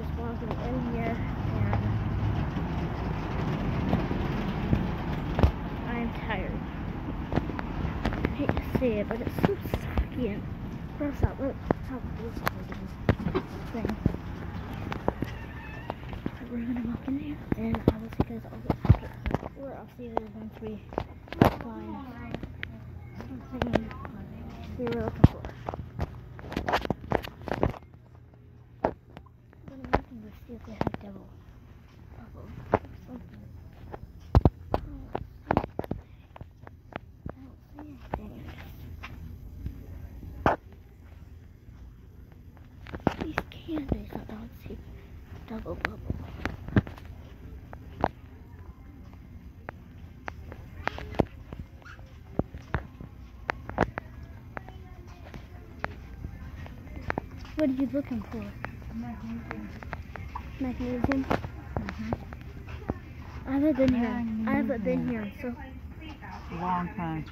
just walking in here and I'm tired. I hate to say it, but it's so sucky and gross out. Look how this thing. We're gonna walk in here and I will see you guys all after. Or I'll see you guys once we find something we were looking for. But I'm looking to see if they have These candies, I don't double bubble. What are you looking for? Magnesium. Mm-hmm. I haven't been here. I haven't been here, so Long time.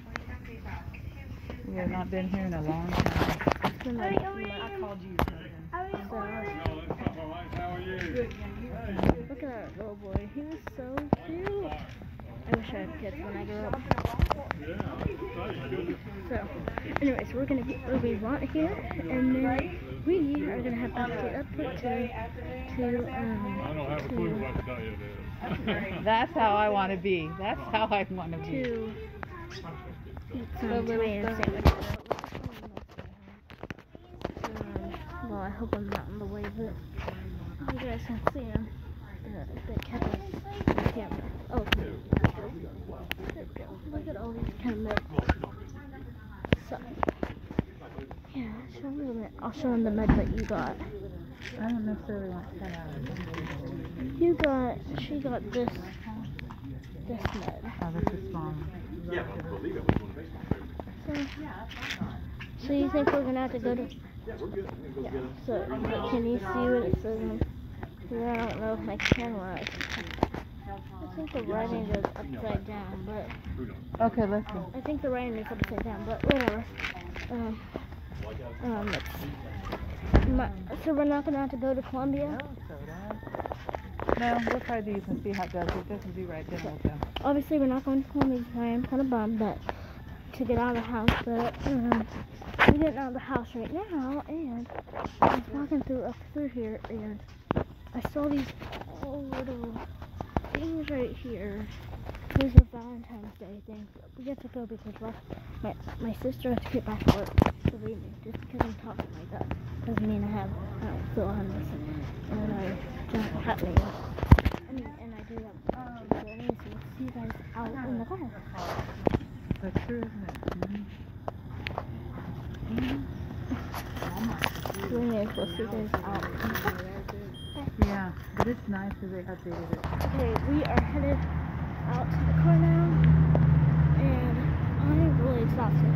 We have not been here in a long time. it's like I called you. so. Look at that little boy. He was so cute. I wish I had kids when I grew up. So, anyways, we're gonna get what we want here, and then we are gonna have to update to to um I don't have a clue what to tell you there. That's how I want to be. That's how I want to be. to eat some tomato sandwiches. Um, well, I hope I'm not in the way, but you guys can see him. The, the kettle, the camera. Oh, there we go. Look at all these kind of meds. So, yeah, show me the med. I'll show him the med that you got. I don't necessarily want that out of You got, she got this, this med. Oh, this is. So, yeah so you think we're gonna have to go to? Yeah. we're good. Yeah. So can you see what it says? Yeah, I don't know if my camera. I think the writing is upside down, but Okay, let's go. I think the writing is upside down, but whatever. Um, um, my, so we're not gonna have to go to Columbia. No, we'll try these and see how it goes. It doesn't do right, does it? though? Obviously, we're not going to Columbia. I am kind of bummed, but to get out of the house, but um, we're getting out of the house right now, and I'm walking through up through here, and I saw these little things right here. There's a Valentine's Day thing. We have to go because my my sister has to get back to work. So we just because I'm talking like that doesn't mean I have I don't feel homeless and I don't have. I mean, and I do have. So anyways, we'll see you guys out in the car. That's true, isn't it? Mhm. Anyways, we'll see you guys out in the car. Yeah, but it's nice that they updated it. Okay, we are headed out to the car now, and I'm really exhausted.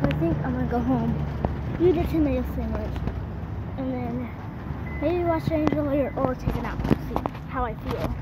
So I think I'm gonna go home, eat a tomato sandwich, and then maybe watch Angel later or take a nap. See how I feel.